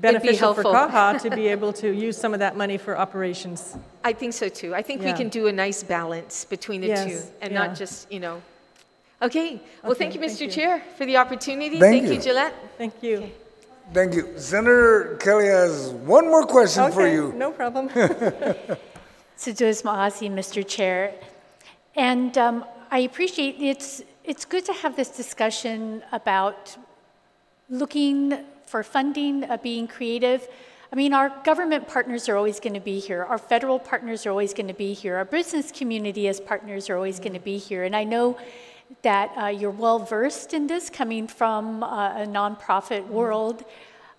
beneficial for helpful. CAHA to be able to use some of that money for operations. I think so too. I think we can do a nice balance between the Yes, two and yeah. not just, you know. Okay, well, thank you, Mr. thank you. Chair, for the opportunity. Thank you, you. Jillette. Thank you. Thank you. Senator Kelly has one more question for you. no problem. Si Yu'os Ma'åse', Mr. Chair. And um, I appreciate it's, it's good to have this discussion about looking for funding, uh, being creative. I mean, our government partners are always going to be here. Our federal partners are always going to be here. Our business community as partners are always going to be here. And I know that uh, you're well versed in this coming from uh, a nonprofit world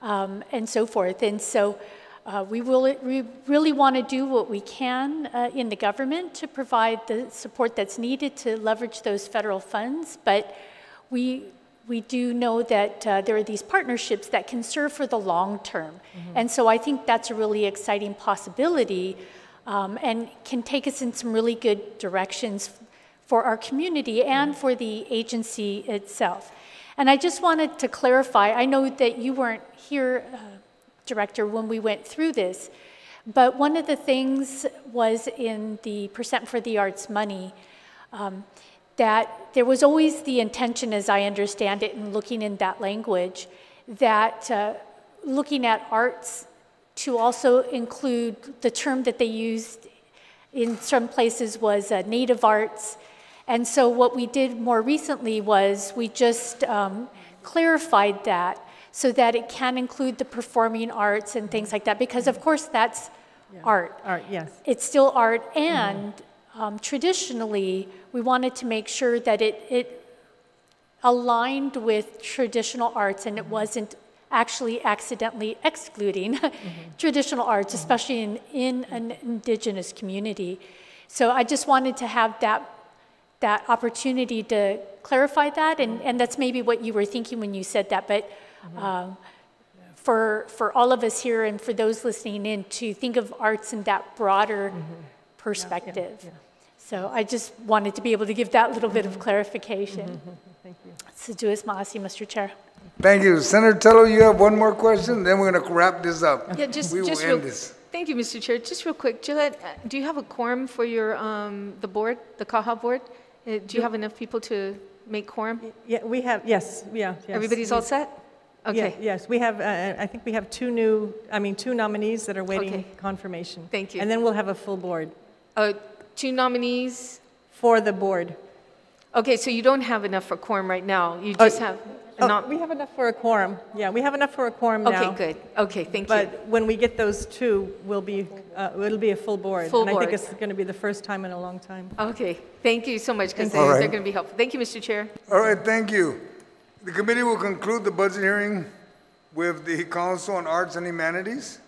um, and so forth. And so uh, we, will, we really want to do what we can uh, in the government to provide the support that's needed to leverage those federal funds. But we, we do know that uh, there are these partnerships that can serve for the long term. And so I think that's a really exciting possibility um, and can take us in some really good directions for our community and for the agency itself. And I just wanted to clarify I know that you weren't here, uh, Director, when we went through this, but one of the things was in the Percent for the Arts money. Um, that there was always the intention, as I understand it, in looking in that language, that uh, looking at arts to also include the term that they used in some places was uh, native arts. And so what we did more recently was we just um, clarified that so that it can include the performing arts and things like that, because of course that's art. All right, yes. it's still art, mm-hmm. and um, traditionally, we wanted to make sure that it, it aligned with traditional arts and it mm-hmm. wasn't actually accidentally excluding mm-hmm. traditional arts, especially in, in an indigenous community. So I just wanted to have that, that opportunity to clarify that, and, and that's maybe what you were thinking when you said that, but um, for, for all of us here and for those listening in to think of arts in that broader perspective. So I just wanted to be able to give that little bit of clarification. Thank you. Si Yu'os Ma'åse', Mr. Chair. Thank you. Senator Telo, you have one more question, then we're going to wrap this up. Yeah, just, We will just end this. thank you, Mr. Chair. Just real quick, Jillette, uh, do you have a quorum for your, um, the board, the CAHA board? Uh, Do you have enough people to make quorum? Yeah, we have, yes, yeah. yes. Everybody's all set? Yeah, Okay, Yes, we have, uh, I think we have two new, I mean, two nominees that are waiting Okay. confirmation. Thank you. And then we'll have a full board Uh, two nominees. for the board. Okay, so you don't have enough for quorum right now. You Oh, just have, Oh, not, We have enough for a quorum. Yeah, we have enough for a quorum now. okay, good. Okay, thank you. But when we get those two, we'll be, uh, it'll be a full board. Full And I think it's going to be the first time in a long time. Okay, thank you so much, because they're right. going to be helpful. Thank you, Mr. Chair. All right, thank you. The committee will conclude the budget hearing with the Council on Arts and Humanities.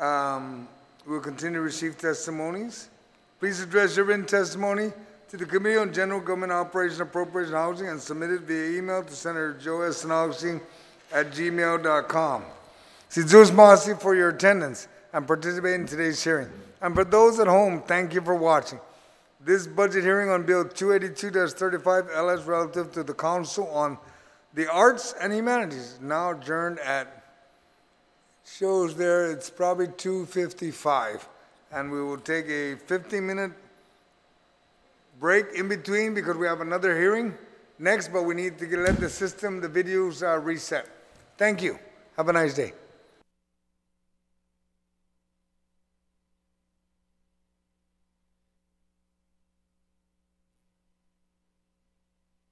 Um, We'll continue to receive testimonies. Please address your written testimony to the Committee on General Government Operation Appropriation Housing and submit it via email to Senator Joe S. At gmail.com. Si Yu'os Ma'åse' for your attendance and participating in today's hearing. And for those at home, thank you for watching. This budget hearing on Bill 282-35 LS relative to the Council on the Arts and Humanities now adjourned at, shows there, it's probably 2:55. And we will take a 15-minute break in between because we have another hearing next, but we need to let the system, the videos uh, reset. Thank you. Have a nice day.